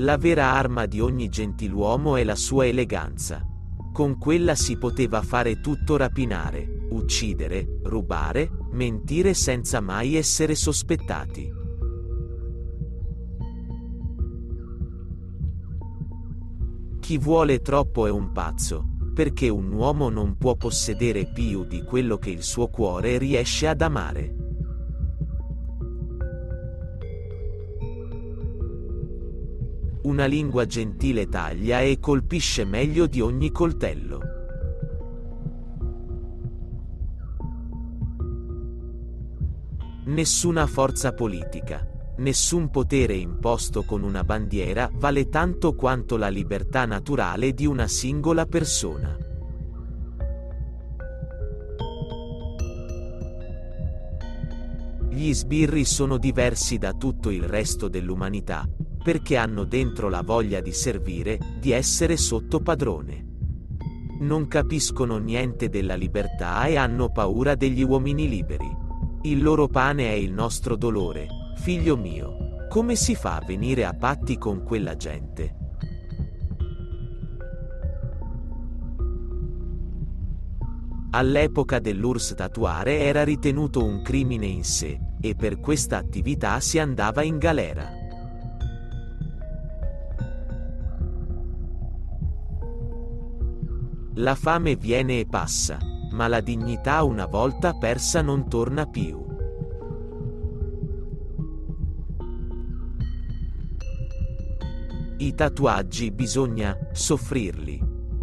La vera arma di ogni gentiluomo è la sua eleganza. Con quella si poteva fare tutto rapinare, uccidere, rubare, mentire senza mai essere sospettati. Chi vuole troppo è un pazzo, perché un uomo non può possedere più di quello che il suo cuore riesce ad amare. Una lingua gentile taglia e colpisce meglio di ogni coltello. Nessuna forza politica, nessun potere imposto con una bandiera vale tanto quanto la libertà naturale di una singola persona. Gli sbirri sono diversi da tutto il resto dell'umanità, perché hanno dentro la voglia di servire, di essere sotto padrone. Non capiscono niente della libertà e hanno paura degli uomini liberi. Il loro pane è il nostro dolore, figlio mio. Come si fa a venire a patti con quella gente? All'epoca dell'URSS tatuare era ritenuto un crimine in sé, e per questa attività si andava in galera. La fame viene e passa, ma la dignità una volta persa non torna più. I tatuaggi bisogna soffrirli.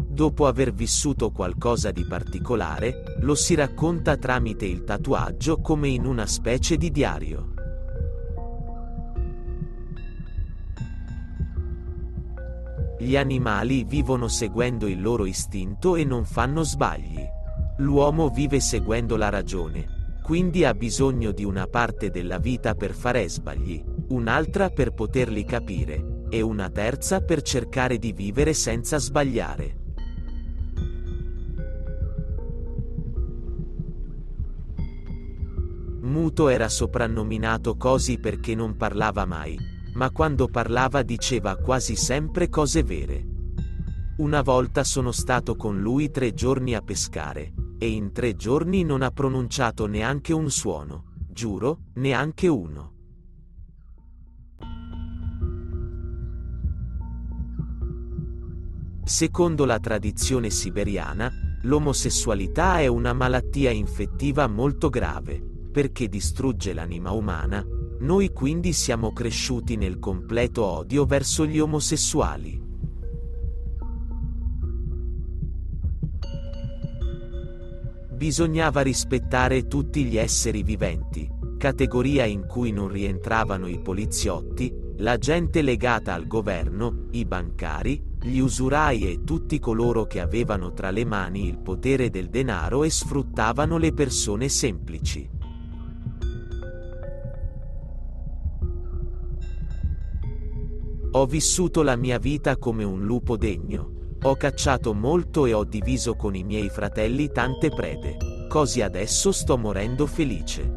Dopo aver vissuto qualcosa di particolare, lo si racconta tramite il tatuaggio come in una specie di diario. Gli animali vivono seguendo il loro istinto e non fanno sbagli. L'uomo vive seguendo la ragione, quindi ha bisogno di una parte della vita per fare sbagli, un'altra per poterli capire, e una terza per cercare di vivere senza sbagliare. Muto era soprannominato così perché non parlava mai, ma quando parlava diceva quasi sempre cose vere. Una volta sono stato con lui tre giorni a pescare, e in tre giorni non ha pronunciato neanche un suono, giuro, neanche uno. Secondo la tradizione siberiana, l'omosessualità è una malattia infettiva molto grave, perché distrugge l'anima umana, noi quindi siamo cresciuti nel completo odio verso gli omosessuali. Bisognava rispettare tutti gli esseri viventi, categoria in cui non rientravano i poliziotti, la gente legata al governo, i bancari, gli usurai e tutti coloro che avevano tra le mani il potere del denaro e sfruttavano le persone semplici. Ho vissuto la mia vita come un lupo degno. Ho cacciato molto e ho diviso con i miei fratelli tante prede. Così adesso sto morendo felice.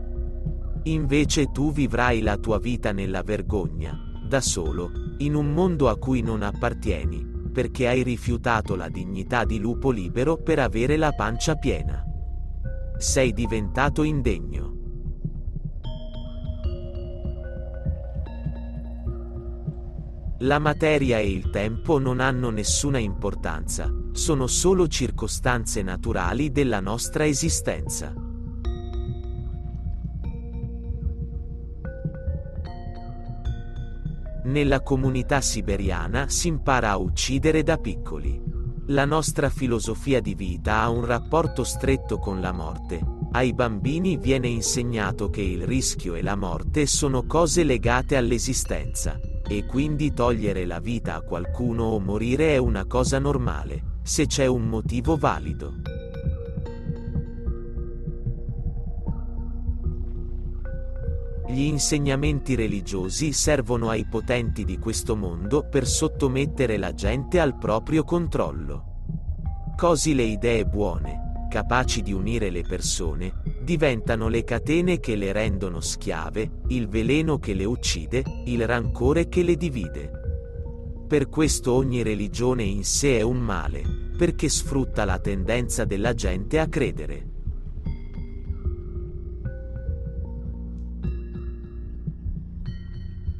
Invece tu vivrai la tua vita nella vergogna, da solo, in un mondo a cui non appartieni, perché hai rifiutato la dignità di lupo libero per avere la pancia piena. Sei diventato indegno. La materia e il tempo non hanno nessuna importanza, sono solo circostanze naturali della nostra esistenza. Nella comunità siberiana si impara a uccidere da piccoli. La nostra filosofia di vita ha un rapporto stretto con la morte. Ai bambini viene insegnato che il rischio e la morte sono cose legate all'esistenza e quindi togliere la vita a qualcuno o morire è una cosa normale, se c'è un motivo valido. Gli insegnamenti religiosi servono ai potenti di questo mondo per sottomettere la gente al proprio controllo. Così le idee buone, capaci di unire le persone, diventano le catene che le rendono schiave, il veleno che le uccide, il rancore che le divide. Per questo ogni religione in sé è un male, perché sfrutta la tendenza della gente a credere.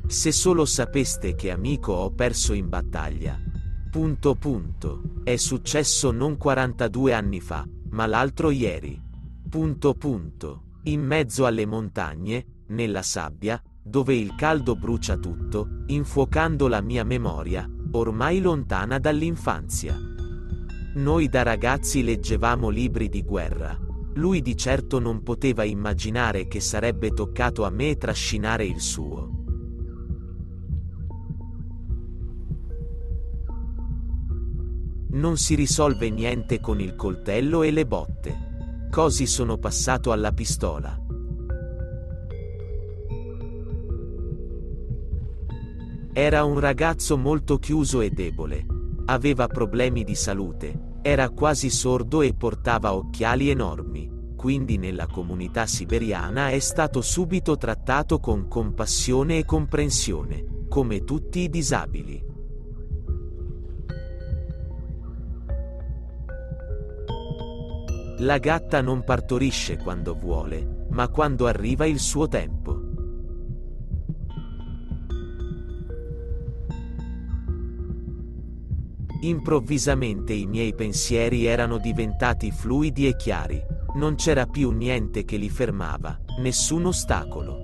Se solo sapeste che amico ho perso in battaglia. Punto punto. È successo non 42 anni fa, ma l'altro ieri. Punto punto. In mezzo alle montagne, nella sabbia, dove il caldo brucia tutto, infuocando la mia memoria, ormai lontana dall'infanzia. Noi da ragazzi leggevamo libri di guerra. Lui di certo non poteva immaginare che sarebbe toccato a me trascinare il suo. Non si risolve niente con il coltello e le botte. Così sono passato alla pistola. Era un ragazzo molto chiuso e debole. Aveva problemi di salute, era quasi sordo e portava occhiali enormi, quindi nella comunità siberiana è stato subito trattato con compassione e comprensione, come tutti i disabili. La gatta non partorisce quando vuole, ma quando arriva il suo tempo. Improvvisamente i miei pensieri erano diventati fluidi e chiari, non c'era più niente che li fermava, nessun ostacolo.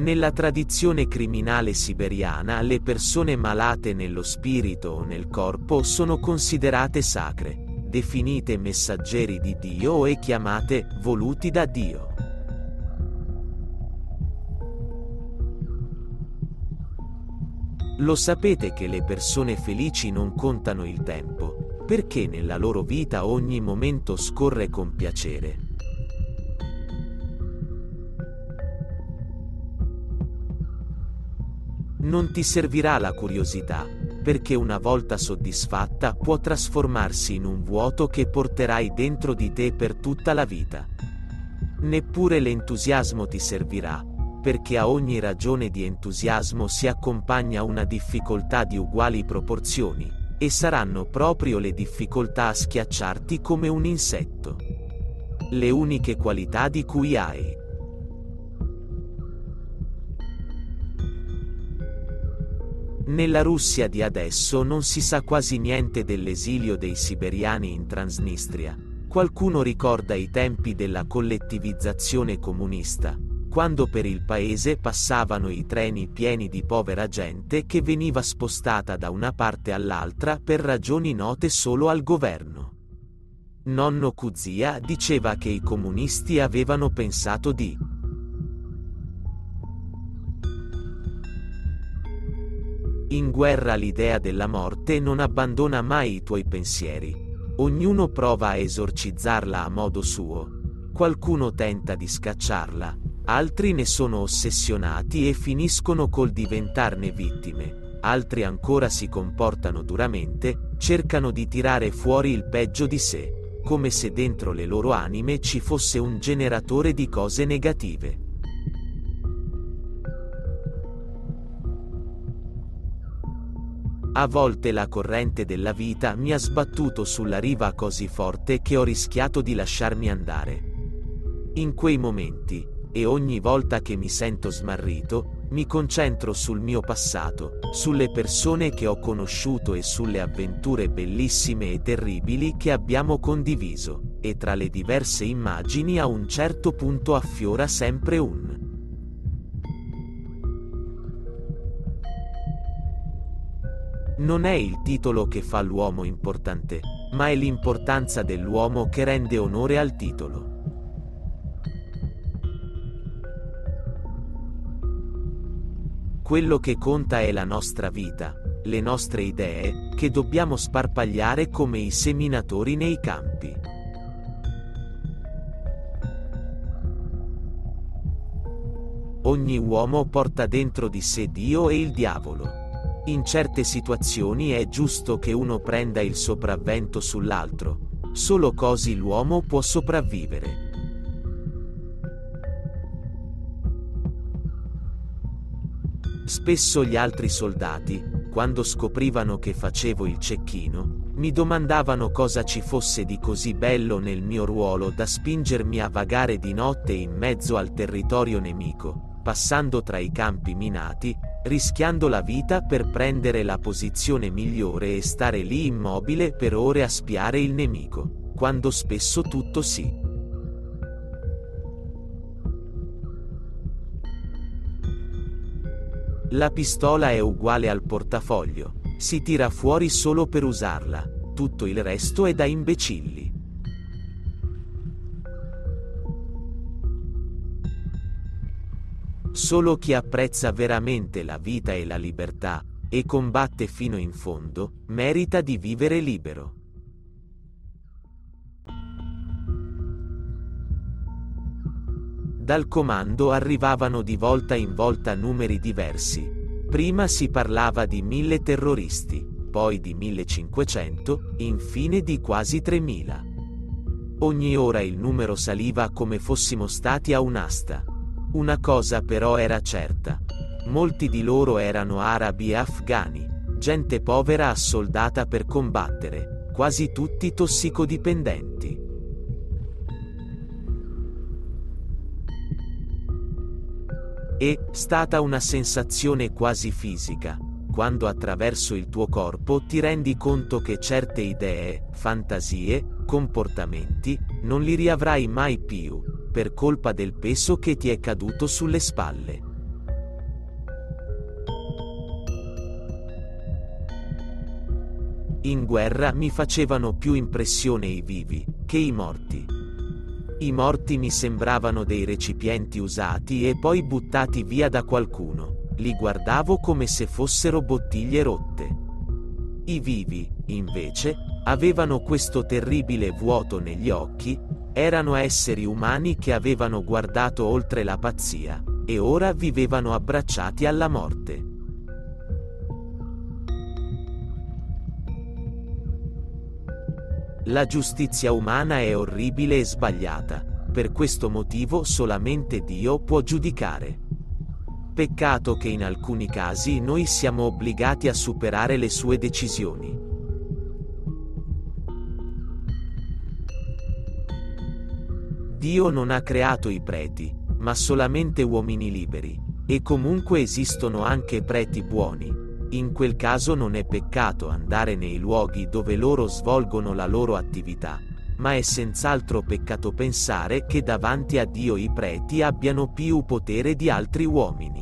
Nella tradizione criminale siberiana le persone malate nello spirito o nel corpo sono considerate sacre, definite messaggeri di Dio e chiamate voluti da Dio. Lo sapete che le persone felici non contano il tempo, perché nella loro vita ogni momento scorre con piacere. Non ti servirà la curiosità, perché una volta soddisfatta può trasformarsi in un vuoto che porterai dentro di te per tutta la vita. Neppure l'entusiasmo ti servirà, perché a ogni ragione di entusiasmo si accompagna una difficoltà di uguali proporzioni, e saranno proprio le difficoltà a schiacciarti come un insetto. Le uniche qualità di cui hai. Nella Russia di adesso non si sa quasi niente dell'esilio dei siberiani in Transnistria. Qualcuno ricorda i tempi della collettivizzazione comunista, quando per il paese passavano i treni pieni di povera gente che veniva spostata da una parte all'altra per ragioni note solo al governo. Nonno Kuzia diceva che i comunisti avevano pensato di In guerra l'idea della morte non abbandona mai i tuoi pensieri. Ognuno prova a esorcizzarla a modo suo. Qualcuno tenta di scacciarla, altri ne sono ossessionati e finiscono col diventarne vittime, altri ancora si comportano duramente, cercano di tirare fuori il peggio di sé, come se dentro le loro anime ci fosse un generatore di cose negative. A volte la corrente della vita mi ha sbattuto sulla riva così forte che ho rischiato di lasciarmi andare. In quei momenti, e ogni volta che mi sento smarrito, mi concentro sul mio passato, sulle persone che ho conosciuto e sulle avventure bellissime e terribili che abbiamo condiviso, e tra le diverse immagini a un certo punto affiora sempre un Non è il titolo che fa l'uomo importante, ma è l'importanza dell'uomo che rende onore al titolo. Quello che conta è la nostra vita, le nostre idee, che dobbiamo sparpagliare come i seminatori nei campi. Ogni uomo porta dentro di sé Dio e il diavolo. In certe situazioni è giusto che uno prenda il sopravvento sull'altro, solo così l'uomo può sopravvivere. Spesso gli altri soldati, quando scoprivano che facevo il cecchino, mi domandavano cosa ci fosse di così bello nel mio ruolo da spingermi a vagare di notte in mezzo al territorio nemico, passando tra i campi minati, rischiando la vita per prendere la posizione migliore e stare lì immobile per ore a spiare il nemico, quando spesso tutto sì. La pistola è uguale al portafoglio, si tira fuori solo per usarla, tutto il resto è da imbecilli. Solo chi apprezza veramente la vita e la libertà, e combatte fino in fondo, merita di vivere libero. Dal comando arrivavano di volta in volta numeri diversi. Prima si parlava di mille terroristi, poi di 1500, infine di quasi 3000. Ogni ora il numero saliva come fossimo stati a un'asta. Una cosa però era certa. Molti di loro erano arabi e afghani, gente povera assoldata per combattere, quasi tutti tossicodipendenti. È stata una sensazione quasi fisica, quando attraverso il tuo corpo ti rendi conto che certe idee, fantasie, comportamenti, non li riavrai mai più, per colpa del peso che ti è caduto sulle spalle. In guerra mi facevano più impressione i vivi che i morti. I morti mi sembravano dei recipienti usati e poi buttati via da qualcuno. Li guardavo come se fossero bottiglie rotte. I vivi, invece, avevano questo terribile vuoto negli occhi, erano esseri umani che avevano guardato oltre la pazzia, e ora vivevano abbracciati alla morte. La giustizia umana è orribile e sbagliata, per questo motivo solamente Dio può giudicare. Peccato che in alcuni casi noi siamo obbligati a superare le sue decisioni. Dio non ha creato i preti, ma solamente uomini liberi, e comunque esistono anche preti buoni, in quel caso non è peccato andare nei luoghi dove loro svolgono la loro attività, ma è senz'altro peccato pensare che davanti a Dio i preti abbiano più potere di altri uomini.